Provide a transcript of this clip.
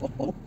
Oh.